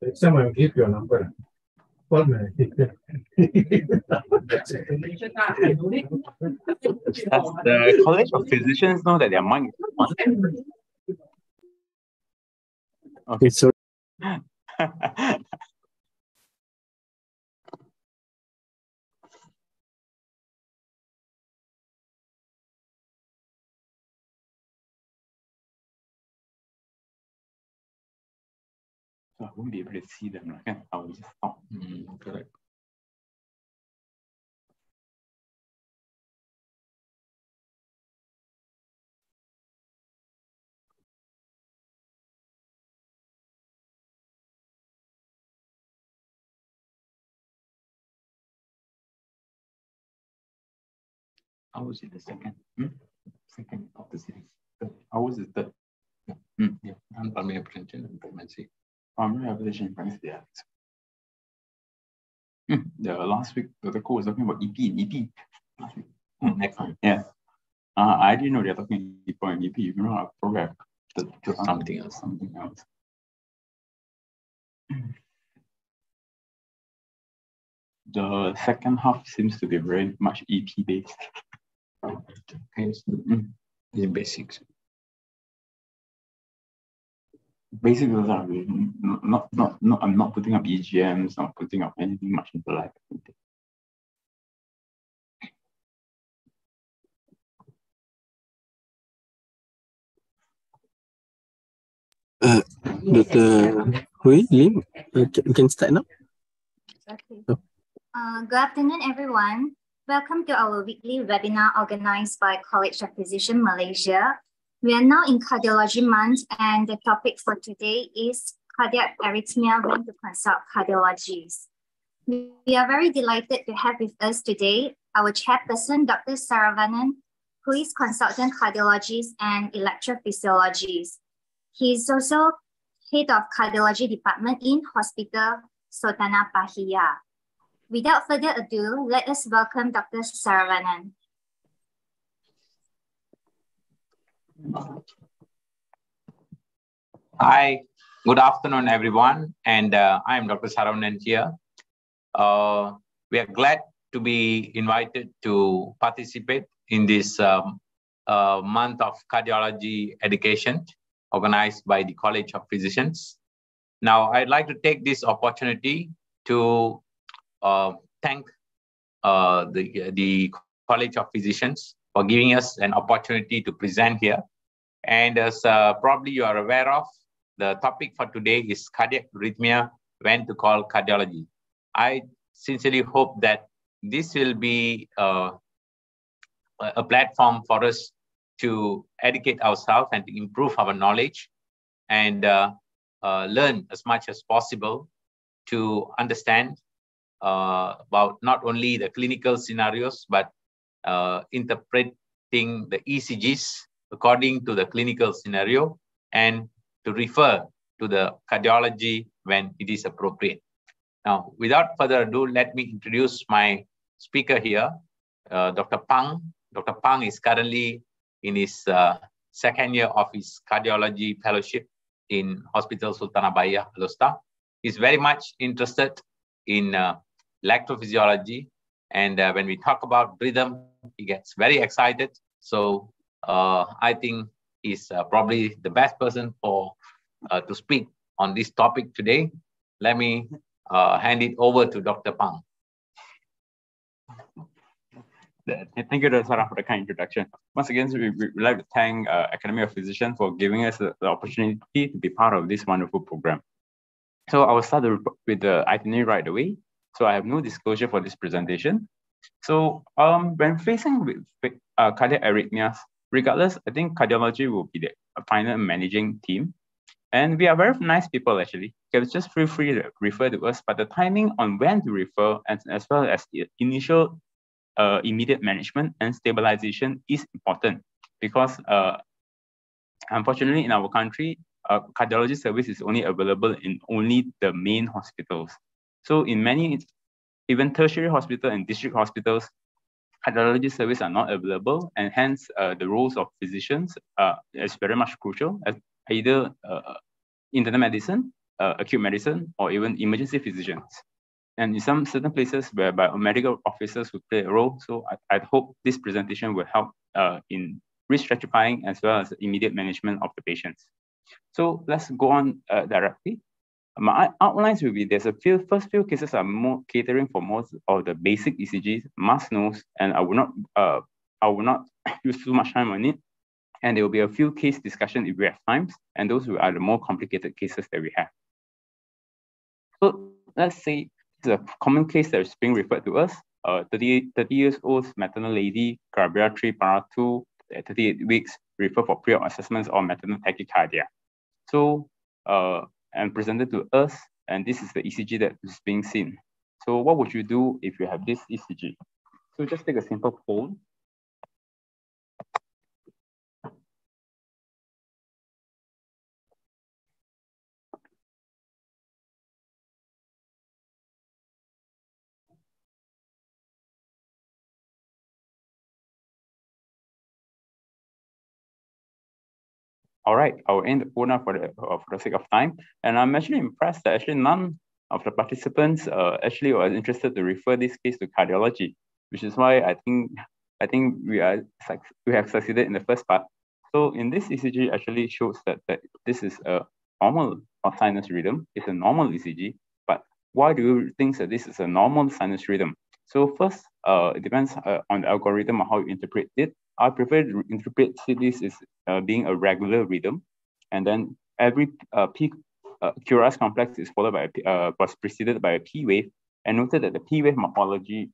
Next time I'll give your number. Call me. Does the College of Physicians know that their mic is on? Okay, so So I won't be able to see them, right? I will just stop. Mm, correct. Was it the second? Hmm? Second of the series. How was it third? Yeah. Mm. yeah. And hypertension and pregnancy. Primary hypertension and pregnancy, yeah. Mm. The last week, the co was talking about EP and EP. Last week. Next time. Yeah. Uh, I didn't know they're talking EP and EP. You know, I have to, to something else. Something else. The second half seems to be very much EP based. Okay, so, mm. the basics. Basically, not, not, not, I'm not putting up EGMs, not putting up anything much into life. Uh, Dr. Hui Lim, uh, can, can start now? Okay. Oh. Uh, good afternoon, everyone. Welcome to our weekly webinar organized by College of Physicians Malaysia. We are now in Cardiology Month and the topic for today is cardiac arrhythmia when to consult cardiologists. We are very delighted to have with us today our chairperson, Dr. Saravanan, who is consultant cardiologist and electrophysiologist. He is also head of cardiology department in Hospital Sultanah Bahiyah. Without further ado, let us welcome Dr. Saravanan. Hi, good afternoon, everyone. And uh, I am Dr. Saravanan here. Uh, we are glad to be invited to participate in this um, uh, month of cardiology education organized by the College of Physicians. Now, I'd like to take this opportunity to uh, thank uh, the, the College of Physicians for giving us an opportunity to present here. And as uh, probably you are aware of, the topic for today is cardiac arrhythmia, when to call cardiology. I sincerely hope that this will be uh, a platform for us to educate ourselves and to improve our knowledge and uh, uh, learn as much as possible to understand uh, about not only the clinical scenarios, but uh, interpreting the ECGs according to the clinical scenario and to refer to the cardiology when it is appropriate. Now, without further ado, let me introduce my speaker here, uh, Dr. Pang. Dr. Pang is currently in his uh, second year of his cardiology fellowship in Hospital Sultanah Bahiyah, Alor He's very much interested in uh, electrophysiology. And uh, when we talk about rhythm, he gets very excited. So uh, I think he's uh, probably the best person for uh, to speak on this topic today. Let me uh, hand it over to Dr. Pang. Thank you, Dr. Sarah, for the kind introduction. Once again, we would like to thank uh, Academy of Physicians for giving us the, the, opportunity to be part of this wonderful program. So I will start with the itinerary right away. So I have no disclosure for this presentation. So um, when facing with uh, cardiac arrhythmias, regardless, I think cardiology will be the final managing team. And we are very nice people actually. You can just feel free to refer to us, but the timing on when to refer and as well as the initial uh, immediate management and stabilization is important because uh, unfortunately in our country, uh, cardiology service is only available in only the main hospitals. So in many, even tertiary hospital and district hospitals, cardiology service are not available, and hence uh, the roles of physicians uh, is very much crucial as either uh, internal medicine uh, acute medicine or even emergency physicians. And in some certain places whereby medical officers will play a role. So I, I hope this presentation will help uh, in risk stratifying as well as immediate management of the patients. So let's go on uh, directly. My outlines will be there's a few first few cases are more catering for most of the basic ECGs, must knows, and I will not uh I will not use too much time on it. And there will be a few case discussion if we have times, and those are the more complicated cases that we have. So let's say it's a common case that is being referred to us. Uh, 30, 30 years old maternal lady, Gravida 3, Para 2, at 38 weeks, refer for pre-op assessments or maternal tachycardia. So, uh, and presented to us, and this is the ECG that is being seen. So what would you do if you have this ECG? So just take a simple poll All right, I'll end the poll for the, uh, for the sake of time. And I'm actually impressed that actually none of the participants uh, actually was interested to refer this case to cardiology, which is why I think I think we are we have succeeded in the first part. So in this ECG actually shows that, that this is a normal sinus rhythm. It's a normal ECG, but why do you think that this is a normal sinus rhythm? So first, uh, it depends uh, on the algorithm of how you interpret it. I prefer to interpret this as uh, being a regular rhythm, and then every uh, peak uh, QRS complex is followed by a, uh, was preceded by a P wave, and noted that the P wave morphology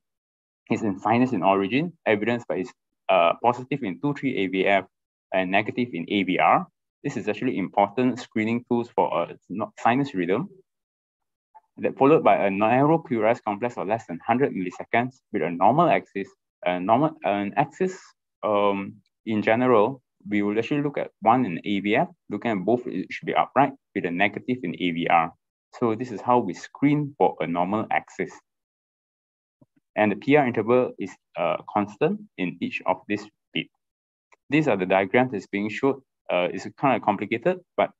is in sinus in origin, evidenced by its uh, positive in 2-3 AVF and negative in AVR. This is actually important screening tools for a sinus rhythm. That followed by a narrow QRS complex of less than 100 milliseconds with a normal axis. A normal an axis um, in general, we will actually look at one in AVF, looking at both, it should be upright with a negative in AVR. So this is how we screen for a normal axis. And the PR interval is uh, constant in each of these bits. These are the diagrams that's being showed. Uh, it's kind of complicated, but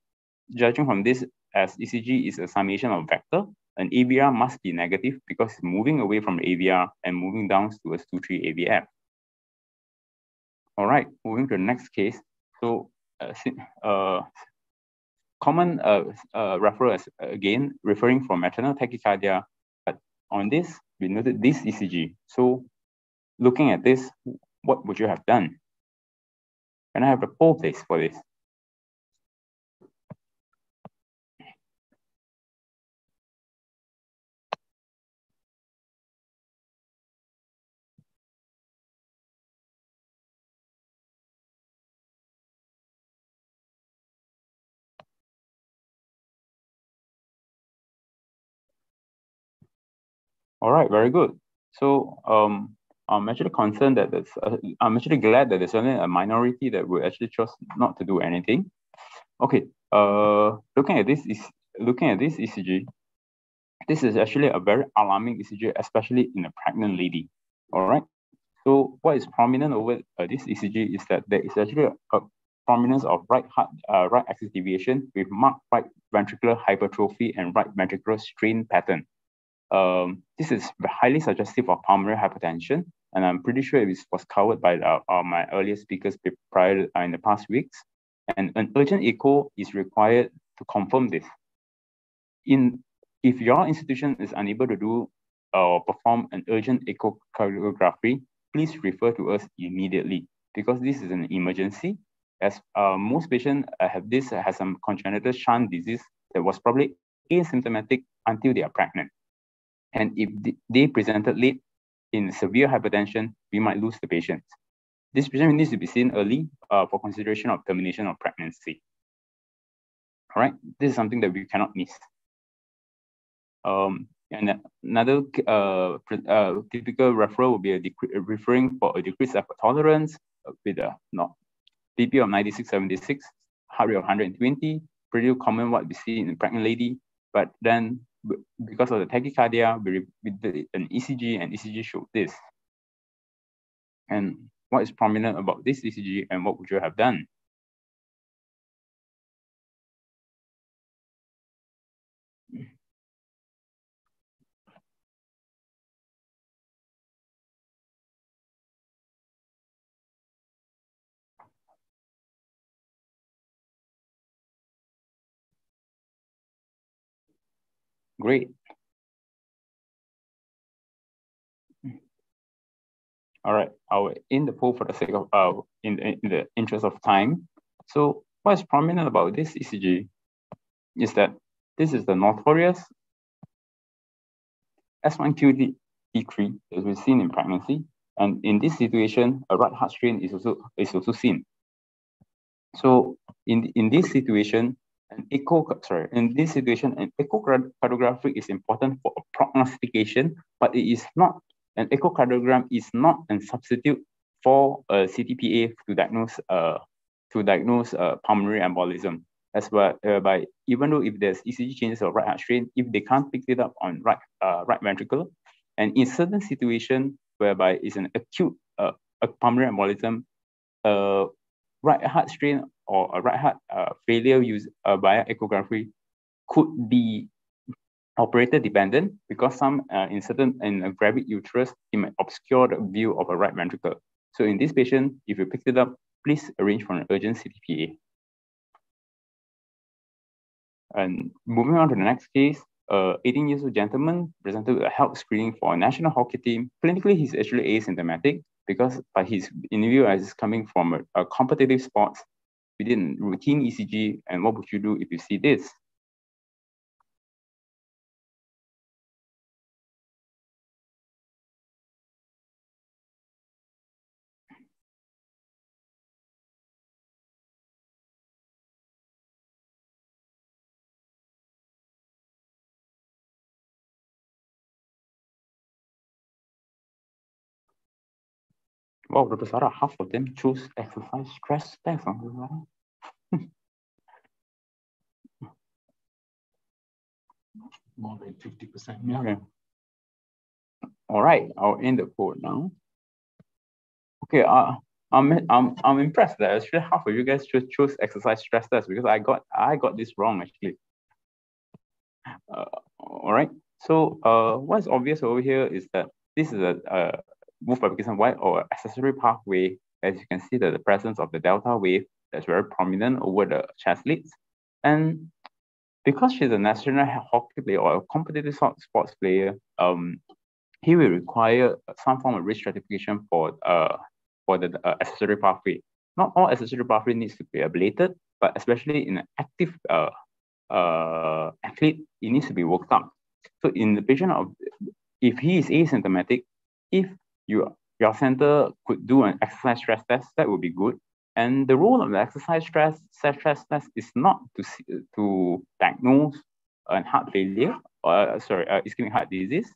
judging from this as ECG is a summation of vector, an AVR must be negative because it's moving away from AVR and moving down towards 2-3 AVF. All right, moving to the next case. So, uh, uh, common uh, uh, referral as, again, referring from maternal tachycardia. But on this, we noted this ECG. So, looking at this, what would you have done? Can I have a poll place for this? All right, very good. So um, I'm actually concerned that there's, uh, I'm actually glad that there's only a minority that will actually choose not to do anything. Okay, uh, looking at this is looking at this ECG, this is actually a very alarming ECG, especially in a pregnant lady. All right. So what is prominent over uh, this ECG is that there is actually a, a prominence of right heart, uh, right axis deviation with marked right ventricular hypertrophy and right ventricular strain pattern. Um, this is highly suggestive of pulmonary hypertension, and I'm pretty sure it was covered by uh, uh, my earlier speakers prior uh, in the past weeks. And an urgent echo is required to confirm this. In if your institution is unable to do or perform an urgent echocardiography, please refer to us immediately because this is an emergency. As uh, most patients have this has some congenital shunt disease that was probably asymptomatic until they are pregnant. And if they presented late in severe hypertension, we might lose the patient. This patient needs to be seen early uh, for consideration of termination of pregnancy. All right, this is something that we cannot miss. Um, and another uh, uh, typical referral would be a referring for a decreased effort tolerance with a not BP of 9676, heart rate of 120, pretty common what we see in a pregnant lady. But then because of the tachycardia, we, did an ECG and ECG showed this. And what is prominent about this ECG and what would you have done? Great. All right, I'll in the poll for the sake of uh in, in the interest of time. So what is prominent about this ECG is that this is the notorious S1QT decrease as we've seen in pregnancy. And in this situation, a right heart strain is also is also seen. So in, in this situation, an echo, sorry, in this situation, an echocardiography is important for a prognostication, but it is not, an echocardiogram is not a substitute for a CTPA to diagnose uh, to diagnose uh, pulmonary embolism. As well, uh, by even though if there's ECG changes of right heart strain, if they can't pick it up on right uh, right ventricle, and in certain situation whereby it's an acute uh, pulmonary embolism, uh, right heart strain or a right heart uh, failure used uh, via echography could be operator dependent because some uh, in certain in a gravid uterus it might obscure the view of a right ventricle. So in this patient, if you picked it up, please arrange for an urgent CTPA. And moving on to the next case, a 18 years old gentleman presented with a health screening for a national hockey team. Clinically, he's actually asymptomatic because by his interview as is coming from a, a competitive sports, did routine ECG, and what would you do if you see this? Wow, Professor, half of them choose exercise stress test. More than 50%. Yeah. Okay. All right, I'll end the code now. Okay, uh, I'm, I'm, I'm impressed that actually half of you guys chose, choose exercise stress test because I got I got this wrong actually. Uh, all right, so uh, what's obvious over here is that this is a, a move propagation wide or accessory pathway, as you can see that the presence of the delta wave that's very prominent over the chest leads. And because she's a national hockey player or a competitive sports player, um, he will require some form of risk stratification for uh for the uh, accessory pathway. Not all accessory pathway needs to be ablated, but especially in an active uh, uh, athlete, it needs to be worked up. So in the patient of, if he is asymptomatic, if you your center could do an exercise stress test, that would be good. And the role of the exercise stress stress test is not to to diagnose a heart failure or uh, sorry, uh, ischemic heart disease.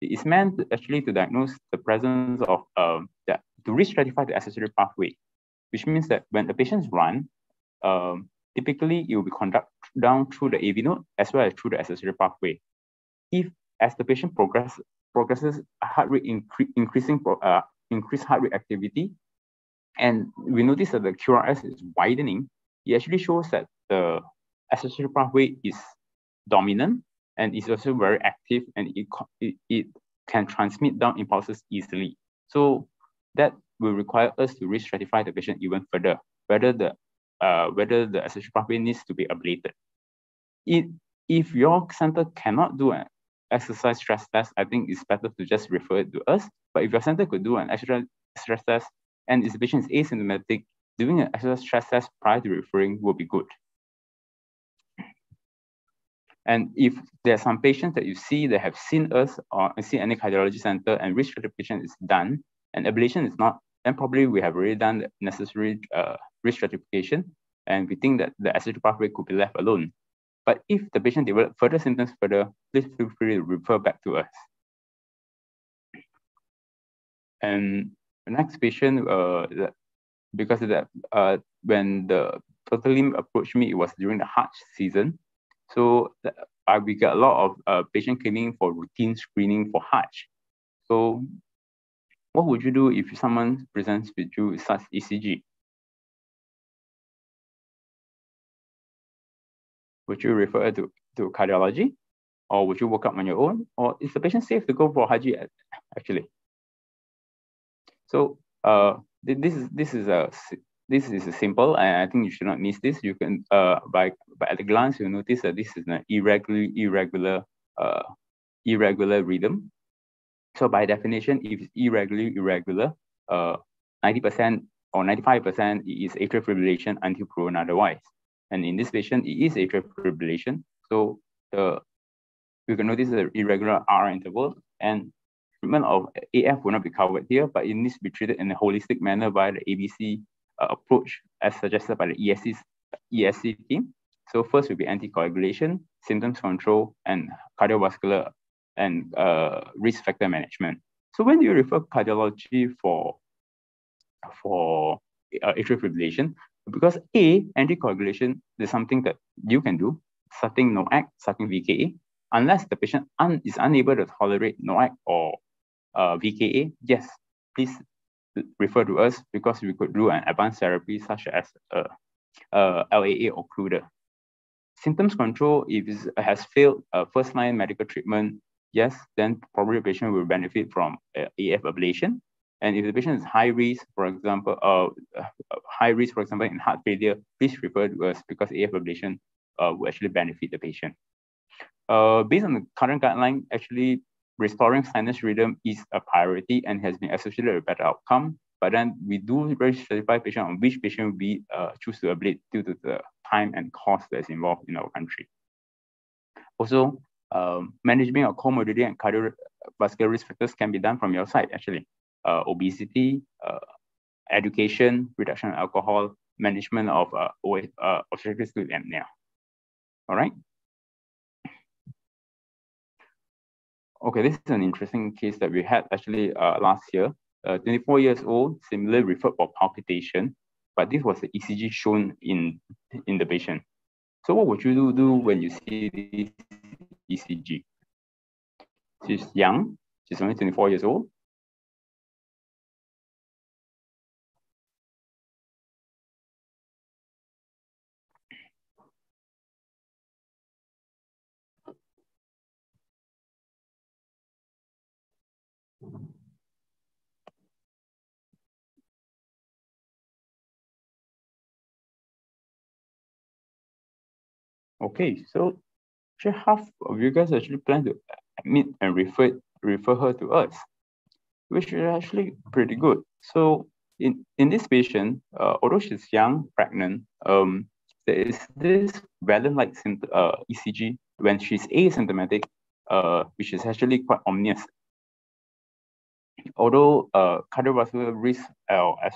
It is meant actually to diagnose the presence of um, to re-stratify the accessory pathway, which means that when the patients run, um, typically it will be conducted down through the AV node as well as through the accessory pathway. If as the patient progress, progresses heart rate incre increasing uh, increased heart rate activity, and we notice that the QRS is widening, it actually shows that the accessory pathway is dominant and is also very active and it, it, it can transmit down impulses easily. So that will require us to re-stratify the patient even further, whether the uh, whether the accessory pathway needs to be ablated. It, if your center cannot do an exercise stress test, I think it's better to just refer it to us. But if your center could do an exercise stress test and if the patient is asymptomatic, doing an exercise stress test prior to referring will be good. And if there are some patients that you see that have seen us or seen any cardiology center and risk stratification is done and ablation is not, then probably we have already done the necessary uh, risk stratification and we think that the accessory pathway could be left alone. But if the patient develops further symptoms further, please feel free to refer back to us. And the next patient, uh, because that, uh, when the total limb approached me, it was during the Hajj season. So uh, we get a lot of uh, patient coming for routine screening for Hajj. So what would you do if someone presents with you with such ECG? Would you refer to, to cardiology? Or would you work up on your own? Or is the patient safe to go for Haji actually? So uh, this is this is a this is a simple, and I think you should not miss this. You can uh by, by at a glance you notice that this is an irregular irregular uh, irregular rhythm. So by definition, if it's irregular, irregular, uh, 90% or 95% is atrial fibrillation until proven otherwise. And in this patient, it is atrial fibrillation. So the we can notice the irregular R interval and treatment of AF will not be covered here, but it needs to be treated in a holistic manner by the ABC uh, approach as suggested by the ESC, ESC team. So first will be anticoagulation, symptoms control, and cardiovascular and uh, risk factor management. So when you refer cardiology for, for uh, atrial fibrillation, because A, anticoagulation is something that you can do, starting NOAC, starting VKA, unless the patient un is unable to tolerate NOAC or uh, VKA, yes, please refer to us because we could do an advanced therapy such as uh, uh, LAA occluder. Symptoms control, if it has failed uh, first line medical treatment, yes, then probably the patient will benefit from uh, AF ablation. And if the patient is high risk, for example, uh, high risk, for example, in heart failure, please refer to us because AF ablation uh, will actually benefit the patient. Uh, based on the current guideline, actually restoring sinus rhythm is a priority and has been associated with better outcome. But then we do very specify patient on which patient we uh, choose to ablate due to the time and cost that's involved in our country. Also, um, management of comorbidity and cardiovascular risk factors can be done from your side, actually. Uh, obesity, uh, education, reduction of alcohol, management of uh, uh, obstructive sleep apnea. All right. Okay, this is an interesting case that we had actually uh, last year. Uh, 24 years old, similarly referred for palpitation, but this was the ECG shown in, in the patient. So what would you do, do when you see this ECG? She's young, she's only 24 years old. Okay, so actually half of you guys actually plan to admit and refer refer her to us, which is actually pretty good. So in, in this patient, uh, although she's young, pregnant, um, there is this Wellens-like uh, ECG when she's asymptomatic, uh, which is actually quite ominous. Although uh, cardiovascular risk uh, as,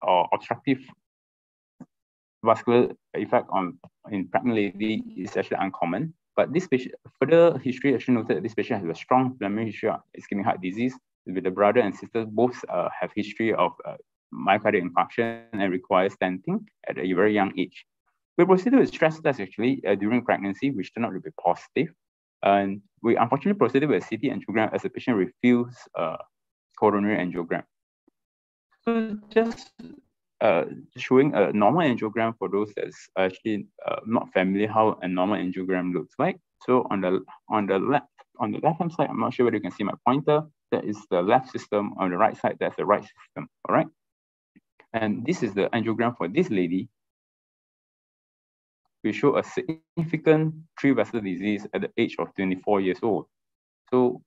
or obstructive vascular effect on in pregnant lady is actually uncommon. But this patient, further history actually noted that this patient has a strong family history of ischemic heart disease. With the brother and sister, both uh, have history of uh, myocardial infarction and require stenting at a very young age. We proceeded with stress test actually uh, during pregnancy, which turned out to be positive. And we unfortunately proceeded with a CT angiogram as the patient refused uh, coronary angiogram. So just uh, showing a normal angiogram for those that's actually uh, not familiar how a normal angiogram looks like. So on the on the left on the left hand side, I'm not sure whether you can see my pointer. That is the left system. On the right side, that's the right system. All right. And this is the angiogram for this lady. We show a significant three-vessel disease at the age of 24 years old. So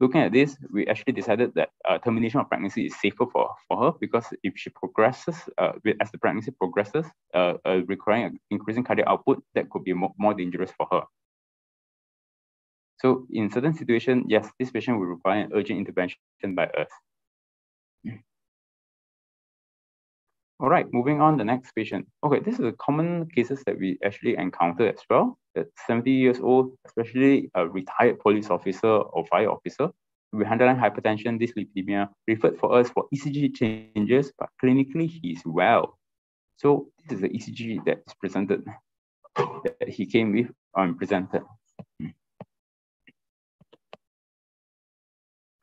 looking at this, we actually decided that uh, termination of pregnancy is safer for, for her because if she progresses, uh, as the pregnancy progresses, uh, uh, requiring increasing cardiac output, that could be more, more dangerous for her. So in certain situations, yes, this patient will require an urgent intervention by us. All right, moving on the next patient. Okay, this is a common cases that we actually encounter as well. That 70 years old, especially a retired police officer or fire officer with underlying hypertension, dyslipidemia, referred for us for ECG changes, but clinically he is well. So this is the ECG that is presented, that he came with and presented.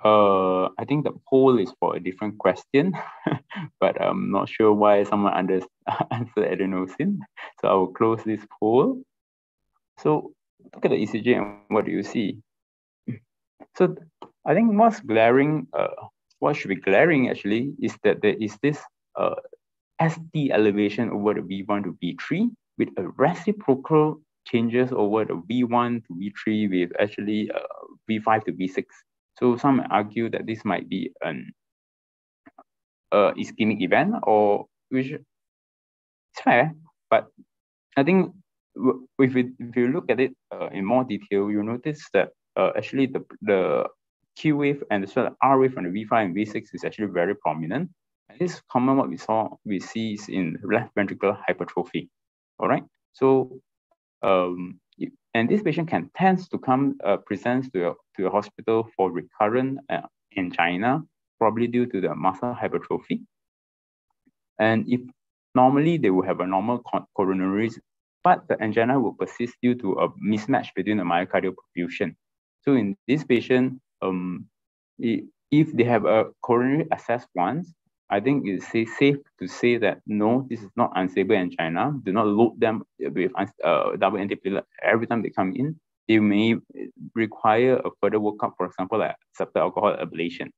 Uh, I think the poll is for a different question, but I'm not sure why someone under, answered adenosine. So I will close this poll. So look at the ECG and what do you see? So I think most glaring, uh, what should be glaring actually is that there is this uh, ST elevation over the V1 to V3 with a reciprocal changes over the V1 to V3 with actually uh, V5 to V6. So some argue that this might be an uh, ischemic event or which is fair, but I think if you, if you look at it uh, in more detail, you'll notice that uh, actually the, the Q wave and the well as R wave on the V5 and V6 is actually very prominent. And this is common what we saw, we see is in left ventricular hypertrophy. All right. So, um, and this patient can tends to come uh, presents to a, to a hospital for recurrent uh, angina, probably due to the muscle hypertrophy. And if normally they will have a normal coronaries, but the angina will persist due to a mismatch between the myocardial perfusion. So in this patient, um, if they have a coronary access once, I think it's safe to say that no, this is not unstable angina. Do not load them with uh, double antiplatelet every time they come in. They may require a further workup, for example, like septal alcohol ablation.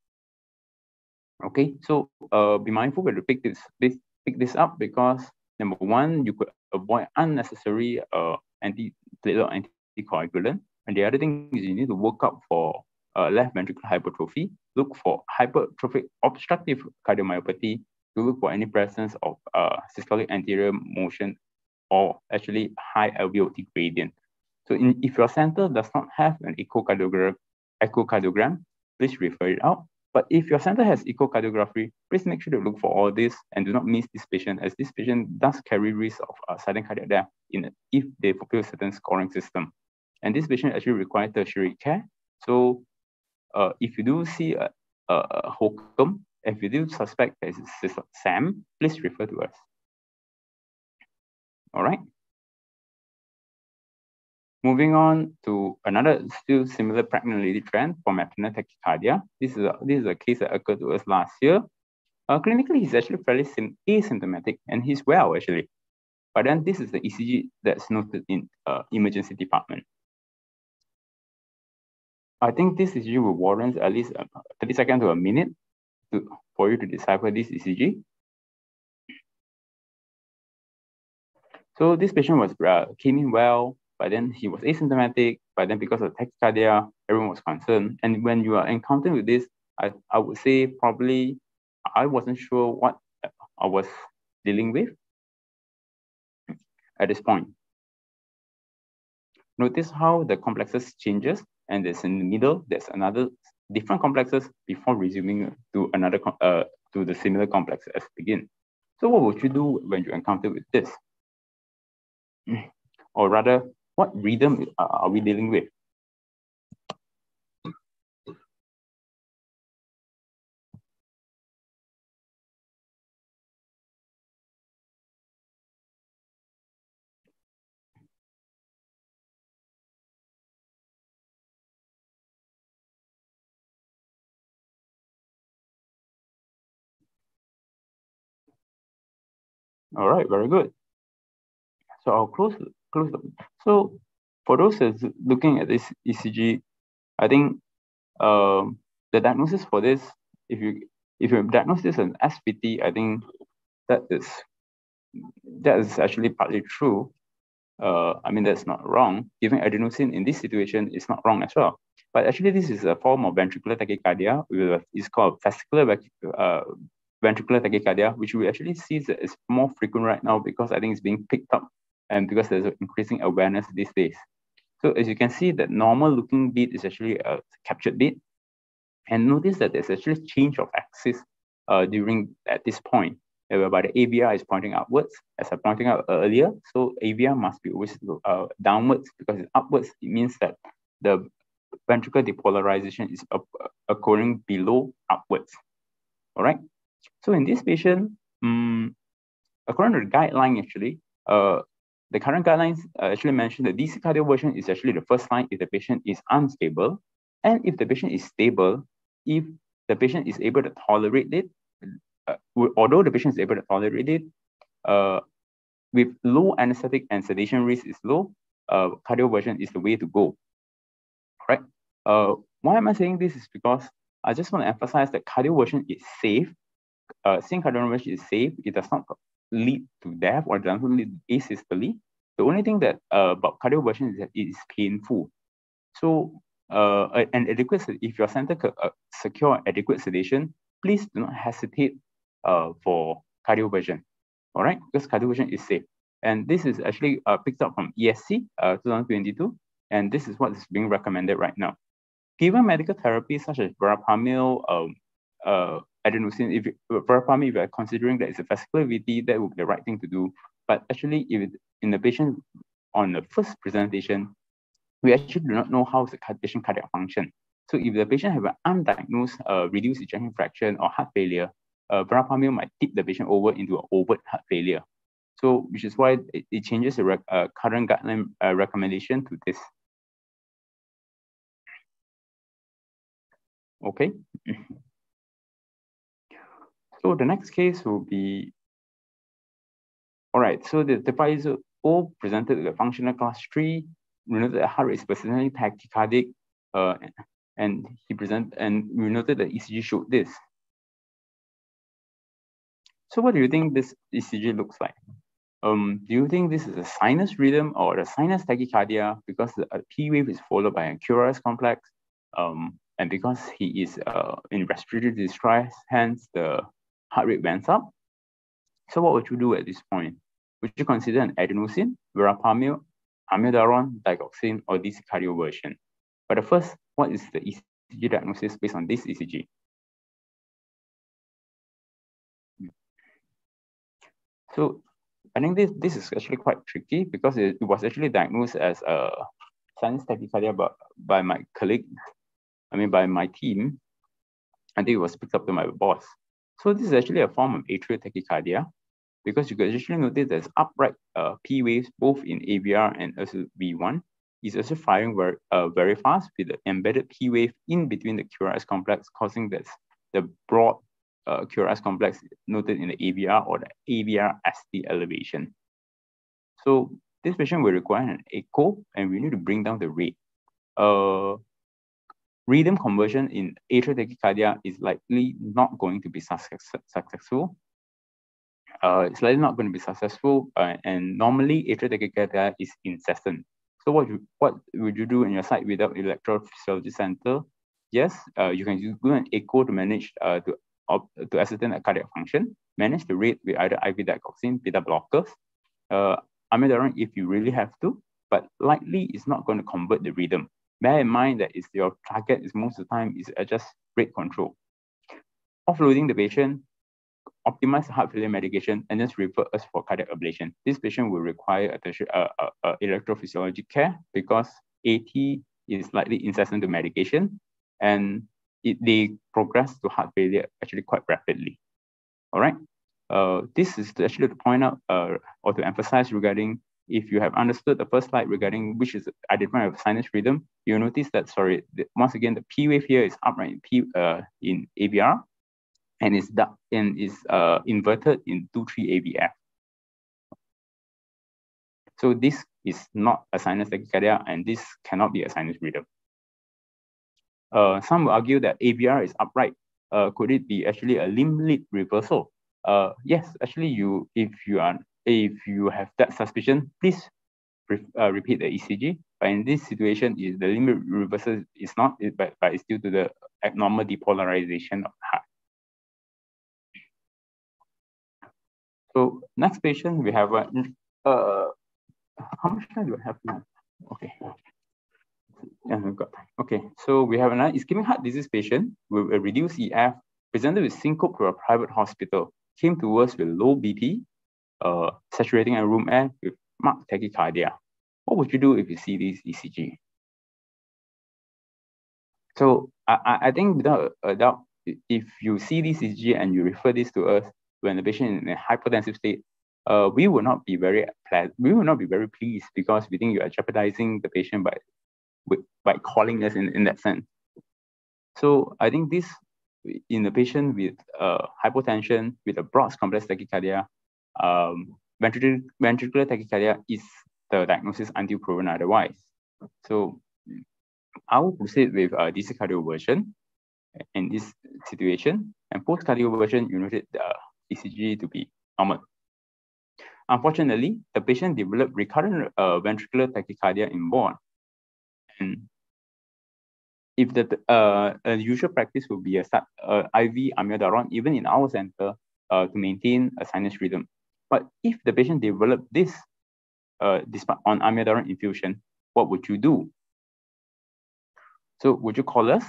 Okay, so uh, be mindful when you pick this, this pick this up because number one, you could avoid unnecessary uh, antiplatelet anticoagulant, and the other thing is you need to work up for uh, left ventricular hypertrophy, look for hypertrophic obstructive cardiomyopathy to look for any presence of uh, systolic anterior motion or actually high LVOT gradient. So in, if your center does not have an echocardiogram, echocardiogram, please refer it out. But if your center has echocardiography, please make sure to look for all this and do not miss this patient as this patient does carry risk of uh, sudden cardiac death in, if they fulfill certain scoring system. And this patient actually requires tertiary care. So uh, if you do see a, a, a HOCM, if you do suspect that it's SAM, please refer to us. All right. Moving on to another still similar pregnant lady trend for maternal tachycardia. This is a, this is a case that occurred to us last year. Uh, clinically, he's actually fairly asymptomatic and he's well actually. But then this is the ECG that's noted in uh, emergency department. I think this ECG will warrant at least 30 seconds to a minute to, for you to decipher this ECG. So this patient was uh, came in well, but then he was asymptomatic. But then because of tachycardia, everyone was concerned. And when you are encountering with this, I, I would say probably I wasn't sure what I was dealing with at this point. Notice how the complexes changes and there's in the middle, there's another different complexes before resuming to another, uh, to the similar complex as begin. So what would you do when you encounter with this? Or rather, what rhythm are we dealing with? All right, very good. So I'll close, close. The, so for those that's looking at this ECG, I think um, the diagnosis for this, if you if you diagnose this as SVT, I think that is that is actually partly true. Uh, I mean, that's not wrong. Giving adenosine in this situation is not wrong as well. But actually, this is a form of ventricular tachycardia. It's called fascicular uh, ventricular tachycardia, which we actually see is more frequent right now because I think it's being picked up and because there's increasing awareness these days. So as you can see, that normal looking beat is actually a captured beat. And notice that there's actually change of axis uh, during at this point, whereby the AVR is pointing upwards, as I pointed out earlier. So AVR must be always uh, downwards because it's upwards. It means that the ventricular depolarization is occurring below upwards. All right. So in this patient, um, according to the guideline, actually, uh, the current guidelines uh, actually mention that DC cardioversion is actually the first line if the patient is unstable. And if the patient is stable, if the patient is able to tolerate it, uh, although the patient is able to tolerate it, uh, with low anesthetic and sedation risk is low, uh, cardioversion is the way to go. Right? Uh, why am I saying this is because I just want to emphasize that cardioversion is safe uh, cardioversion is safe. It does not lead to death or does not lead asystole. The only thing that uh, about cardioversion is that it is painful. So uh, an adequate, if your center uh, secure adequate sedation, please do not hesitate uh, for cardioversion, all right? Because cardioversion is safe. And this is actually uh, picked up from ESC uh, 2022, and this is what is being recommended right now. Given medical therapies such as verapamil, um, uh, adenosine, if verapamil, if you're considering that it's a fascicular VT, that would be the right thing to do. But actually, if in the patient on the first presentation, we actually do not know how the patient cardiac function. So if the patient have an undiagnosed uh, reduced ejection fraction or heart failure, uh, verapamil might tip the patient over into an overt heart failure. So which is why it, it changes the uh, current guideline uh, recommendation to this. Okay. So the next case will be, all right, so the, Pfizer O presented the functional class three, we noted the heart rate is persistently tachycardic, uh, and he present and we noted that ECG showed this. So what do you think this ECG looks like? Um, do you think this is a sinus rhythm or a sinus tachycardia because the P wave is followed by a QRS complex? Um, and because he is uh, in respiratory distress, hence the heart rate went up. So what would you do at this point? Would you consider an adenosine, verapamil, amiodarone, digoxin, or this cardioversion? But the first, what is the ECG diagnosis based on this ECG? So I think this, this is actually quite tricky because it, it was actually diagnosed as a sinus tachycardia by, by my colleague, I mean by my team. I think it was picked up to my boss. So this is actually a form of atrial tachycardia because you can actually notice there's upright uh, P waves both in AVR and also V1. is also firing very, uh, very fast with the embedded P wave in between the QRS complex, causing this, the broad uh, QRS complex noted in the AVR or the AVR ST elevation. So this patient will require an echo and we need to bring down the rate. Uh, rhythm conversion in atrial tachycardia is likely not going to be success, successful. Uh, it's likely not going to be successful, uh, and normally atrial tachycardia is incessant. So what you, what would you do in your site without electrophysiology center? Yes, uh, you can do an echo to manage uh, to to ascertain the cardiac function. Manage the rate with either IV digoxin, beta blockers, uh, amiodarone if you really have to, but likely it's not going to convert the rhythm bear in mind that is your target is most of the time is just rate control. Offloading the patient, optimize heart failure medication, and then refer us for cardiac ablation. This patient will require a tertiary, uh, uh, uh, electrophysiology care because AT is slightly incessant to medication, and it, they progress to heart failure actually quite rapidly. All right. Uh, this is actually to point out uh, or to emphasize regarding if you have understood the first slide regarding which is identified of sinus rhythm, you'll notice that, sorry, once again, the P wave here is upright in, P, uh, in AVR and is, and is uh, inverted in 2-3 AVF. So this is not a sinus tachycardia and this cannot be a sinus rhythm. Uh, some will argue that AVR is upright. Uh, could it be actually a limb lead reversal? Uh, yes, actually, you if you are if you have that suspicion, please uh, repeat the ECG. But in this situation, is the limit reversal is not, but, but it's due to the abnormal depolarization of the heart. So next patient, we have uh, uh how much time do I have now? Okay. Yeah, got time. Okay, so we have an ischemic heart disease patient with a reduced EF, presented with syncope to a private hospital, came to us with low BP, uh, saturating a room air with marked tachycardia. What would you do if you see this ECG? So I, I think without a doubt, if you see this ECG and you refer this to us when the patient is in a hypotensive state, uh, we will not be very we will not be very pleased because we think you are jeopardizing the patient by by calling us in, in that sense. So I think this in the patient with uh, hypotension with a broad complex tachycardia, um, ventricular, ventricular tachycardia is the diagnosis until proven otherwise. So I will proceed with uh, DC cardioversion in this situation. And post cardioversion, you noted the ECG to be normal. Unfortunately, the patient developed recurrent uh, ventricular tachycardia inborn. And if the uh, usual practice would be a uh, IV amiodarone, even in our center, uh, to maintain a sinus rhythm. But if the patient developed this uh, on amiodarone infusion, what would you do? So would you call us?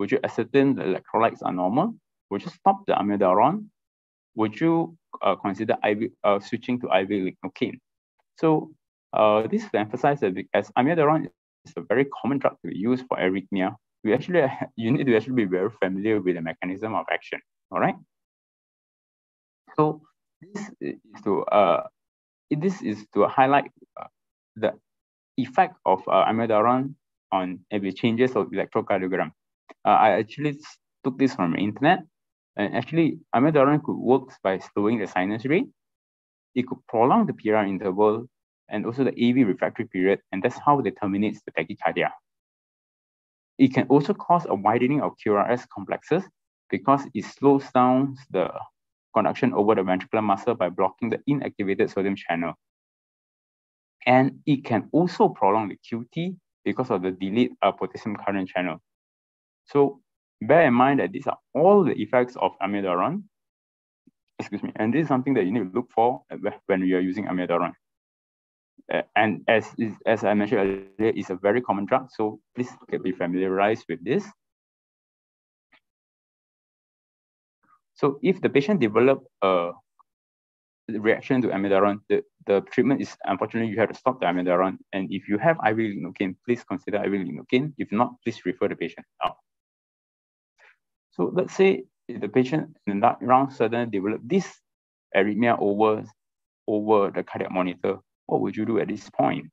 Would you ascertain the electrolytes are normal? Would you stop the amiodarone? Would you uh, consider IV, uh, switching to IV lignocaine? So uh, this is to emphasize that as amiodarone is a very common drug to be used for arrhythmia, we actually you need to actually be very familiar with the mechanism of action. All right. So this is to uh, this is to highlight uh, the effect of uh, amiodarone on every changes of electrocardiogram. Uh, I actually took this from the internet, and actually amiodarone could work by slowing the sinus rate. It could prolong the PR interval and also the AV refractory period, and that's how it terminates the tachycardia. It can also cause a widening of QRS complexes because it slows down the conduction over the ventricular muscle by blocking the inactivated sodium channel. And it can also prolong the QT because of the delayed uh, potassium current channel. So bear in mind that these are all the effects of amiodarone. Excuse me, and this is something that you need to look for when you are using amiodarone. Uh, and as as I mentioned earlier, it's a very common drug, so please be familiarized with this. So if the patient develop a reaction to amiodarone, the, the treatment is unfortunately you have to stop the amiodarone. And if you have IV lignocaine, please consider IV lignocaine. If not, please refer the patient out. So let's say the patient in that round suddenly develop this arrhythmia over, over the cardiac monitor, what would you do at this point?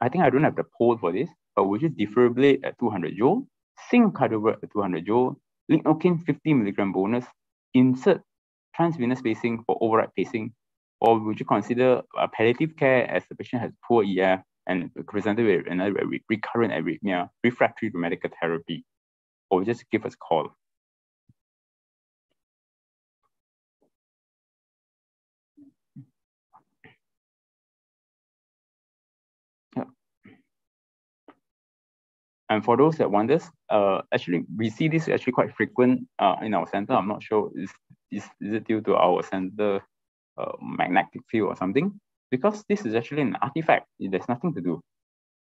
I think I don't have the code for this, but would you defibrillate at 200 joule, sync cardiovert at 200 joule, lignocaine 50 milligram bolus. Insert transvenous pacing for override pacing, or would you consider uh, palliative care as the patient has poor EF and presented with another recurrent arrhythmia, refractory to medical therapy, or just give us a call. And for those that wonders, uh, actually we see this actually quite frequent uh, in our center. I'm not sure is is, is it due to our center uh, magnetic field or something? Because this is actually an artifact. There's nothing to do.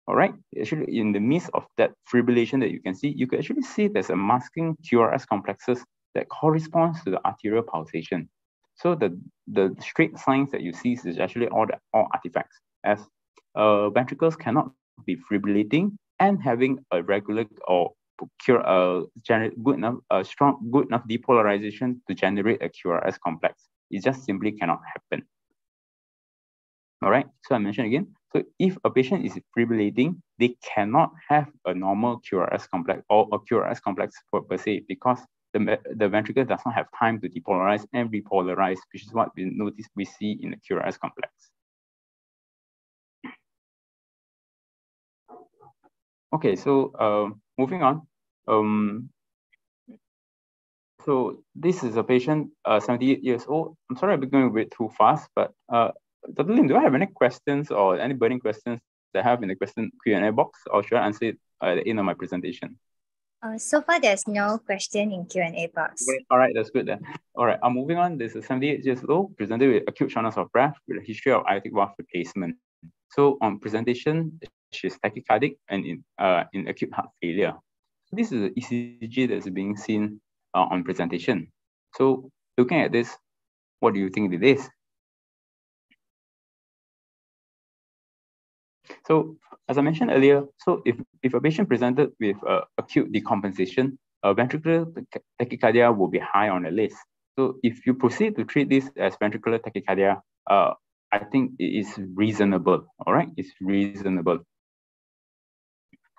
All right. Actually, in the midst of that fibrillation that you can see, you can actually see there's a masking QRS complexes that corresponds to the arterial pulsation. So the the straight lines that you see is actually all the all artifacts. As uh, ventricles cannot be fibrillating and having a regular or cure uh, a generate good enough a strong good enough depolarization to generate a QRS complex. It just simply cannot happen. All right. So I mentioned again. So if a patient is fibrillating, they cannot have a normal QRS complex or a QRS complex per, per se because the, the ventricle does not have time to depolarize and repolarize, which is what we notice we see in the QRS complex. Okay, so uh, moving on. Um, so this is a patient, uh, 78 years old. I'm sorry I'm going a bit too fast, but uh, Dr. Lim, do I have any questions or any burning questions that I have in the question Q&A box, or should I answer it at the end of my presentation? Uh, so far, there's no question in Q&A box. Okay, all right, that's good then. All right, I'm moving on. This is 78 years old, presented with acute shortness of breath with a history of aortic valve replacement. So on presentation, she's tachycardic and in, uh, in acute heart failure. This is the ECG that's being seen uh, on presentation. So looking at this, what do you think it is? So as I mentioned earlier, so if, if a patient presented with uh, acute decompensation, uh, ventricular tachycardia will be high on the list. So if you proceed to treat this as ventricular tachycardia, uh, I think it is reasonable, all right? It's reasonable.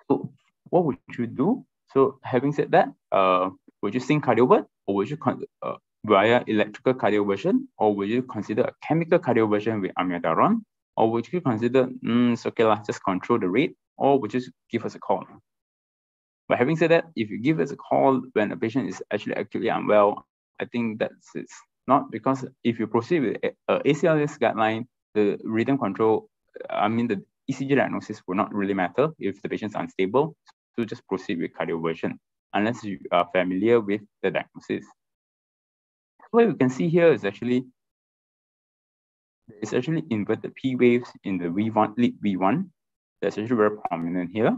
So what would you do? So having said that, uh, would you sync cardiovert or would you con- uh, via electrical cardioversion or would you consider a chemical cardioversion with amiodarone or would you consider, mm, it's okay, lah, just control the rate or would you give us a call? But having said that, if you give us a call when a patient is actually acutely unwell, I think that's it's not because if you proceed with a ACLS guideline, the rhythm control, I mean, the ECG diagnosis will not really matter if the patient's unstable. So just proceed with cardioversion unless you are familiar with the diagnosis. What you can see here is actually it's actually inverted P waves in the V1 lead V1. That's actually very prominent here.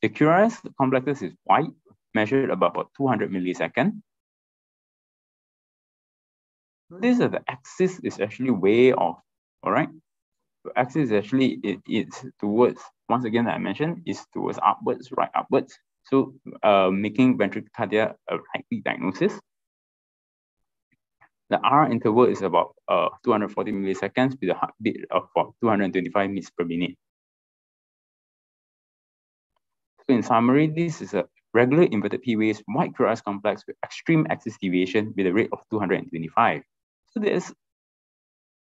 The QRS complexes is white, measured about, about 200 millisecond. This is the axis is actually way off, all right? Axis is actually, it, it's towards, once again, I mentioned, is towards upwards, right upwards. So uh, making ventricular a likely diagnosis. The R interval is about uh, 240 milliseconds with a heartbeat of about 225 beats per minute. So in summary, this is a regular inverted P waves white QRS complex with extreme axis deviation with a rate of 225. So there's,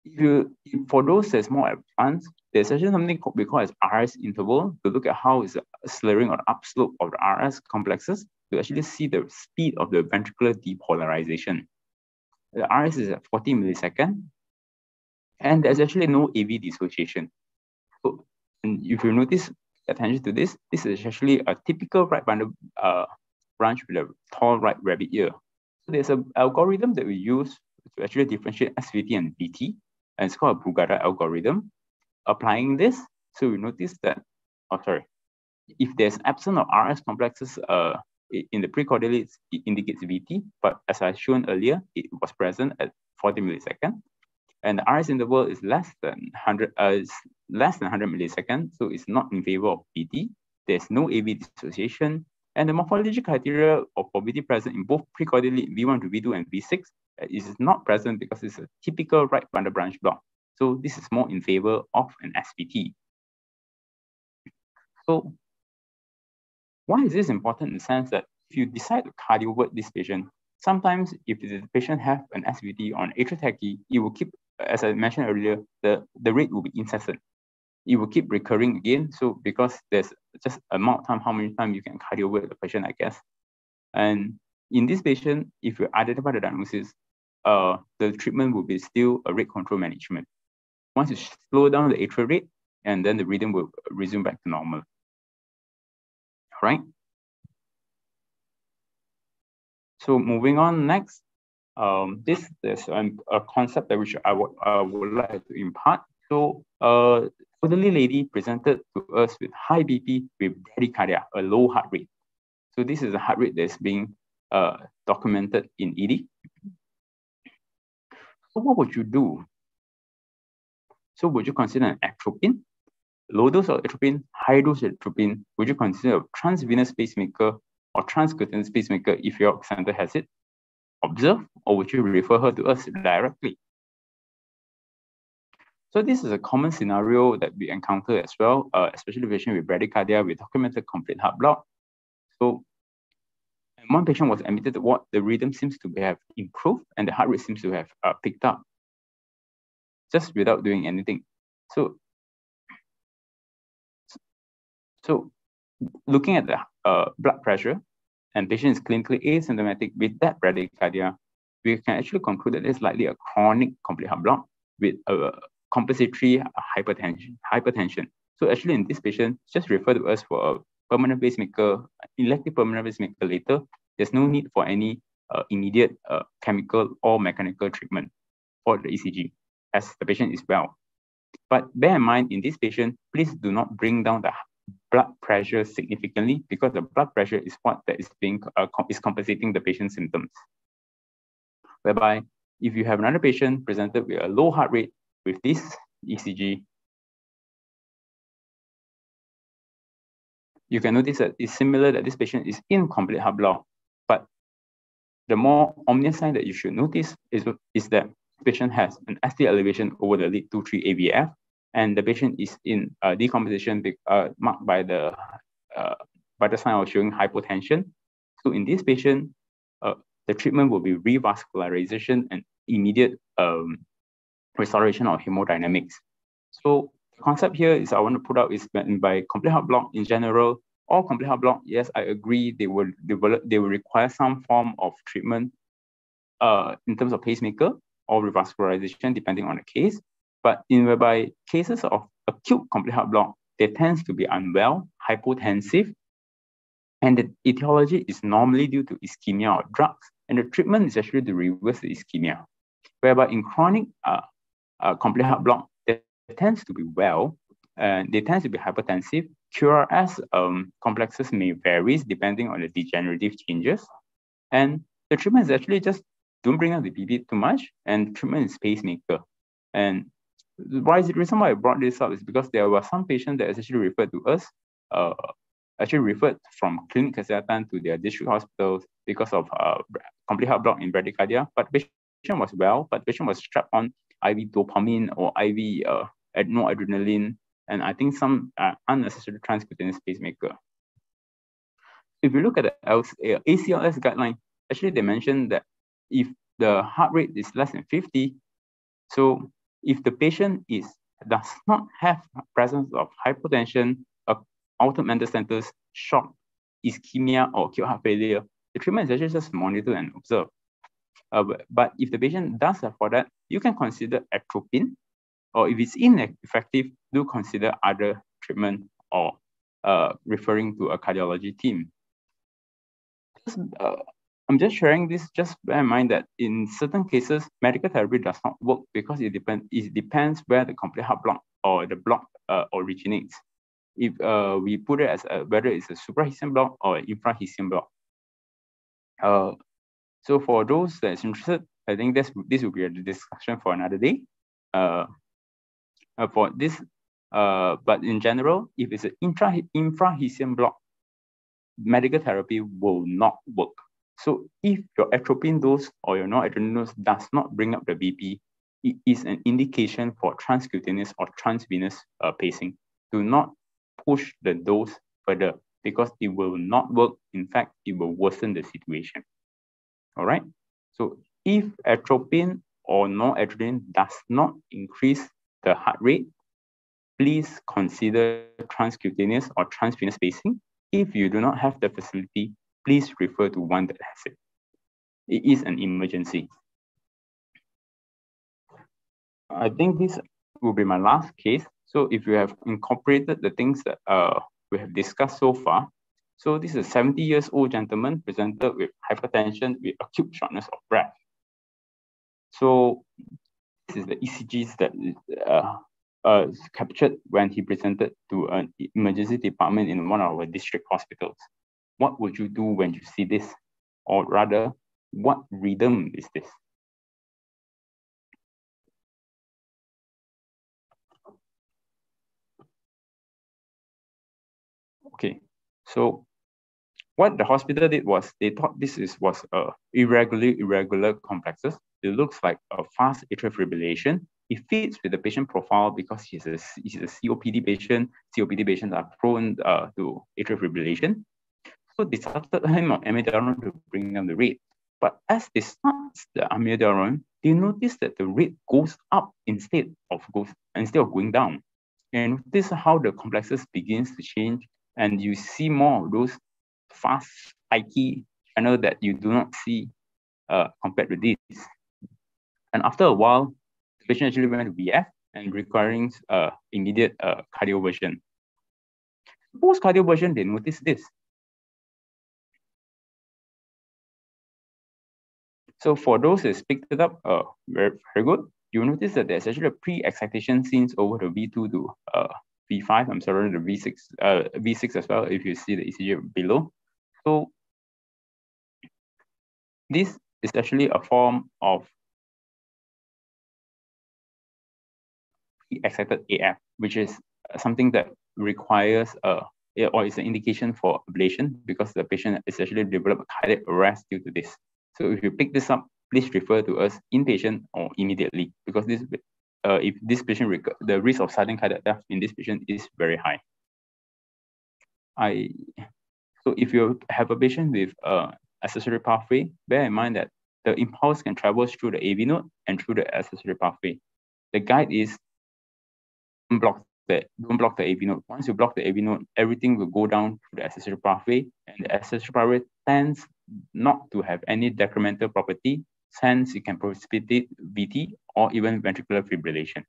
you, if for those that's more advanced, there's actually something we call as RS interval to look at how is the slurring or upslope of the RS complexes to actually see the speed of the ventricular depolarization. The RS is at 40 millisecond, and there's actually no AV dissociation. So, and if you notice attention to this, this is actually a typical right bundle uh, branch with a tall right rabbit ear. So there's an algorithm that we use to actually differentiate SVT and VT, and it's called a Brugada algorithm. Applying this, so we notice that, oh sorry, if there's absence of RS complexes uh, in the precordial, it indicates VT, but as I shown earlier, it was present at 40 milliseconds. And the RS interval is less than 100, uh, less than 100 milliseconds, so it's not in favor of VT. There's no AV dissociation, and the morphology criteria of VT present in both precordial V1 to V2 and V6 is not present because it's a typical right bundle branch block. So this is more in favor of an SVT. So why is this important in the sense that if you decide to cardiovert this patient, sometimes if the patient have an SVT on atrial tachy, it will keep, as I mentioned earlier, the, the rate will be incessant. It will keep recurring again. So because there's just amount of time, how many times you can cardiovert the patient, I guess. And in this patient, if you identify the diagnosis, uh, the treatment will be still a rate control management. Once you slow down the atrial rate, and then the rhythm will resume back to normal. All right. So moving on next, um, this is um, a concept that which I would, I would like to impart. So uh, elderly lady presented to us with high BP with bradycardia, a low heart rate. So this is a heart rate that's being uh, documented in ED. So what would you do? So would you consider an atropine? Low dose of atropine, high dose of atropine, would you consider a transvenous pacemaker or transcutaneous pacemaker if your center has it? Observe, or would you refer her to us directly? So this is a common scenario that we encounter as well, uh, especially patient with bradycardia with documented complete heart block. So one patient was admitted to what the rhythm seems to have improved and the heart rate seems to have uh, picked up just without doing anything. So, so looking at the uh, blood pressure and patient is clinically asymptomatic with that bradycardia, we can actually conclude that it's likely a chronic complete heart block with a compensatory hypertension. hypertension. So actually in this patient, just refer to us for a permanent pacemaker, elective permanent pacemaker later. There's no need for any uh, immediate uh, chemical or mechanical treatment for the ECG as the patient is well. But bear in mind, in this patient, please do not bring down the blood pressure significantly because the blood pressure is what that is being uh, is compensating the patient's symptoms. Whereby, if you have another patient presented with a low heart rate with this ECG, you can notice that it's similar that this patient is in complete heart block. The more ominous sign that you should notice is, is that patient has an ST elevation over the lead 2-3 AVF, and the patient is in uh, decompensation uh, marked by the uh, by the sign of showing hypotension. So in this patient, uh, the treatment will be revascularization and immediate um, restoration of hemodynamics. So the concept here is I want to put out is by complete heart block in general, all complete heart block, yes, I agree, they will develop, they will require some form of treatment uh, in terms of pacemaker or revascularization, depending on the case. But in whereby cases of acute complete heart block, they tends to be unwell, hypotensive, and the etiology is normally due to ischemia or drugs, and the treatment is actually to reverse the ischemia. Whereby in chronic uh, uh, complete heart block, they tends to be well, and they tend to be hypertensive. QRS um, complexes may vary depending on the degenerative changes. And the treatment is actually just don't bring up the BP too much, and treatment is pacemaker. And why is the reason why I brought this up is because there were some patients that actually referred to us, uh, actually referred from clinic kesehatan to their district hospitals because of uh, complete heart block in bradycardia. But patient was well, but patient was strapped on IV dopamine or IV uh, noradrenaline, and I think some uh, unnecessary transcutaneous pacemaker. If you look at the ACLS guideline, actually they mentioned that if the heart rate is less than 50, so if the patient is does not have presence of hypotension, altered mental shock, ischemia, or acute heart failure, the treatment is actually just monitor and observe. Uh, but if the patient does have for that, you can consider atropine, or if it's ineffective, do consider other treatment or uh, referring to a cardiology team. Just, uh, I'm just sharing this, just bear in mind that in certain cases, medical therapy does not work because it, depend, it depends where the complete heart block or the block uh, originates. If uh, we put it as a, whether it's a suprahisian block or infrahisian block. Uh, so for those that's interested, I think this, this will be a discussion for another day. Uh, for this, uh, but in general, if it's an intra infrahisian block, medical therapy will not work. So if your atropine dose or your noradrenaline dose does not bring up the BP, it is an indication for transcutaneous or transvenous uh, pacing. Do not push the dose further because it will not work. In fact, it will worsen the situation. All right. So if atropine or noradrenaline does not increase the heart rate, please consider transcutaneous or transvenous pacing. If you do not have the facility, please refer to one that has it. It is an emergency. I think this will be my last case. So if you have incorporated the things that uh, we have discussed so far, so this is a 70 years old gentleman presented with hypertension with acute shortness of breath. So this is the ECGs that uh, uh, captured when he presented to an emergency department in one of our district hospitals what would you do when you see this? Or rather, what rhythm is this? Okay, so what the hospital did was they thought this is was a irregular irregular complexes. It looks like a fast atrial fibrillation. It fits with the patient profile because he's a, he's a COPD patient. COPD patients are prone uh, to atrial fibrillation. So they started him on amiodarone to bring down the rate. But as they start the amiodarone, they notice that the rate goes up instead of goes instead of going down. And this is how the complexes begins to change, and you see more of those fast spiky channel that you do not see uh, compared with this. And after a while, the patient actually went to VF and requiring uh, immediate uh, cardioversion. Post cardioversion, they notice this. So for those that picked it up, uh, very, very good. You'll notice that there's actually a pre-excitation scenes over the V2 to uh, V5. I'm sorry, the V6, uh, V6 as well, if you see the ECG below. So this is actually a form of excited AF, which is something that requires a or is an indication for ablation because the patient is actually developed cardiac arrest due to this. So if you pick this up, please refer to us inpatient or immediately because this, uh, if this patient, the risk of sudden cardiac death in this patient is very high. I, so if you have a patient with uh, accessory pathway, bear in mind that the impulse can travel through the AV node and through the accessory pathway. The guide is don't block the don't block the AV node. Once you block the AV node, everything will go down to the accessory pathway, and the accessory pathway tends not to have any decremental property sense it can precipitate VT or even ventricular fibrillation.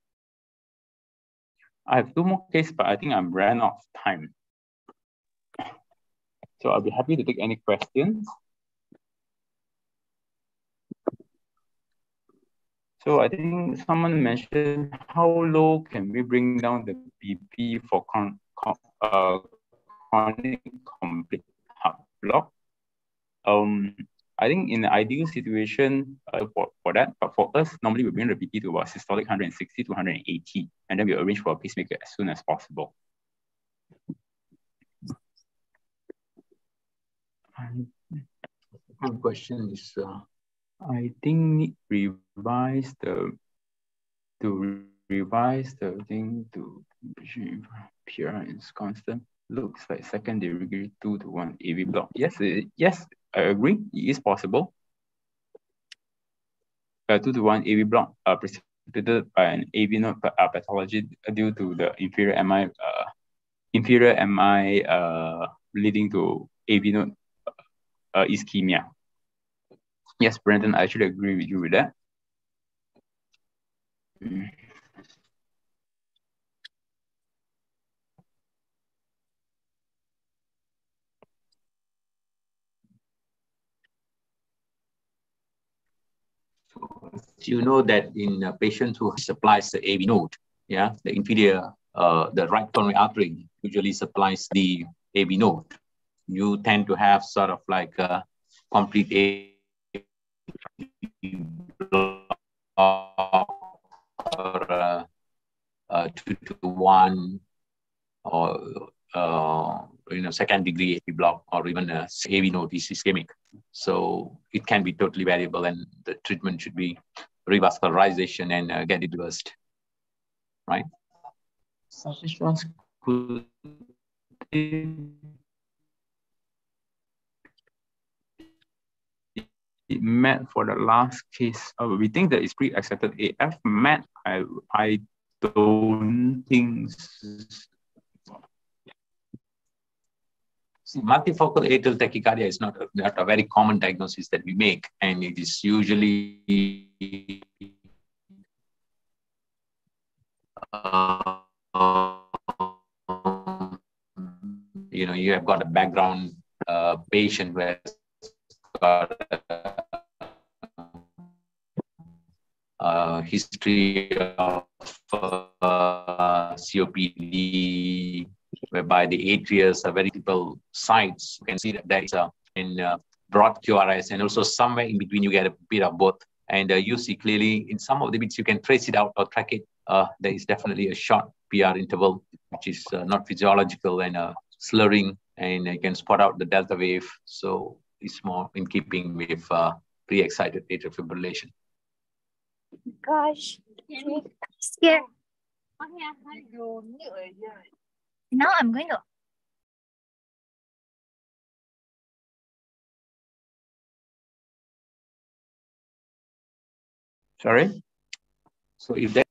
I have two more cases, but I think I'm ran out of time. So I'll be happy to take any questions. So I think someone mentioned how low can we bring down the BP for con, con, uh, chronic complete heart block? Um, I think in the ideal situation uh, for, for that, but for us, normally we bring the BP to about systolic 160 to 180, and then we arrange for a pacemaker as soon as possible. One question is uh, I think revise the to revise the thing to is constant. Looks like second degree two to one AV block. Yes, yes, I agree. It is possible. Uh, two to one AV block uh, precipitated by an AV node uh, pathology due to the inferior MI uh, inferior MI uh, leading to AV node uh, ischemia. Yes, Brandon, I actually agree with you with that. You know that in patients who supplies the AV node, yeah, the inferior, uh, the right coronary artery usually supplies the AV node. You tend to have sort of like a complete or uh, uh, two to one or uh, you know second degree AV block or even a AV node is ischemic. So it can be totally variable, and the treatment should be revascularization and uh, get it reversed, right? could it met for the last case. Uh, we think that it's pre-excited AF met. I I don't think. See, multifocal atrial tachycardia is not a, not a very common diagnosis that we make, and it is usually uh, you know you have got a background uh, patient where got uh, history of uh, COPD, whereby the atrias are very multiple sites. You can see that there is a in uh, broad QRS, and also somewhere in between you get a bit of both. And uh, you see clearly in some of the bits you can trace it out or track it. Uh, there is definitely a short PR interval, which is uh, not physiological and slurring, and you can spot out the delta wave. So it's more in keeping with pre-excited atrial fibrillation. Gosh, I'm scared. Now I'm going to. Sorry? So if that,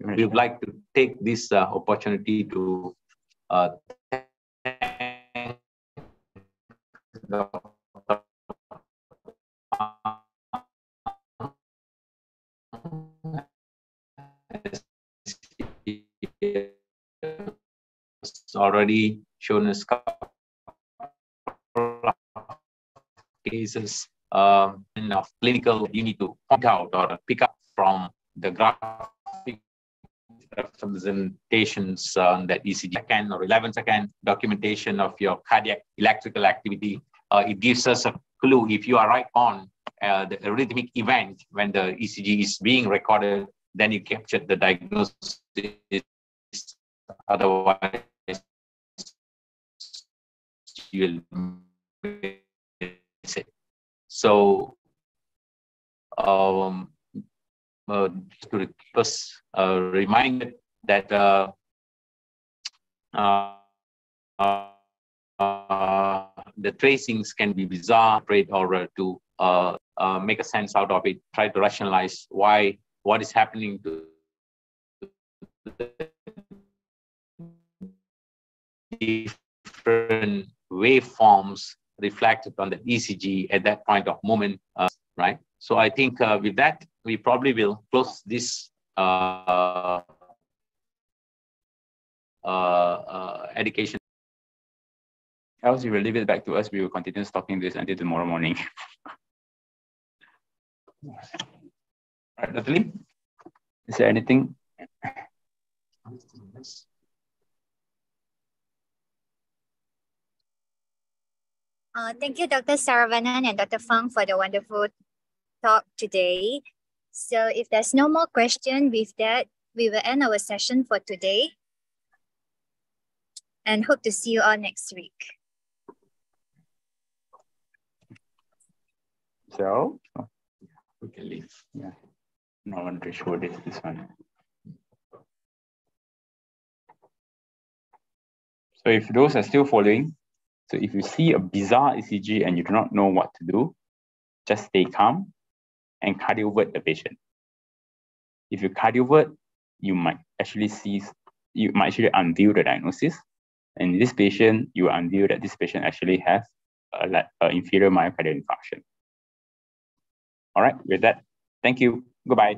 we would like to take this uh, opportunity to uh, already shown us cases um, of clinical you need to point out or pick up from the graphic representations on that ECG second or 11 second documentation of your cardiac electrical activity. Uh, it gives us a clue if you are right on uh, the arrhythmic event when the ECG is being recorded, then you capture the diagnosis. Otherwise, you'll miss it. So, um, uh, to keep us uh, reminded that uh, uh, uh, the tracings can be bizarre, or to uh, make a sense out of it, try to rationalize why what is happening to different waveforms reflected on the ECG at that point of moment, uh, right? So I think uh, with that, we probably will close this uh, uh, uh, education. Else you will leave it back to us. We will continue talking this until tomorrow morning. right, Natalie? Is there anything? Uh, thank you, Dr. Saravanan and Dr. Fang for the wonderful talk today. So if there's no more question with that, we will end our session for today and hope to see you all next week. So, We can leave. yeah, no one threshold is this one. So if those are still following, so if you see a bizarre ECG and you do not know what to do, just stay calm and cardiovert the patient. If you cardiovert, you might actually see, you might actually unveil the diagnosis. And this patient, you unveil that this patient actually has a, inferior myocardial infarction. All right, with that, thank you. Goodbye.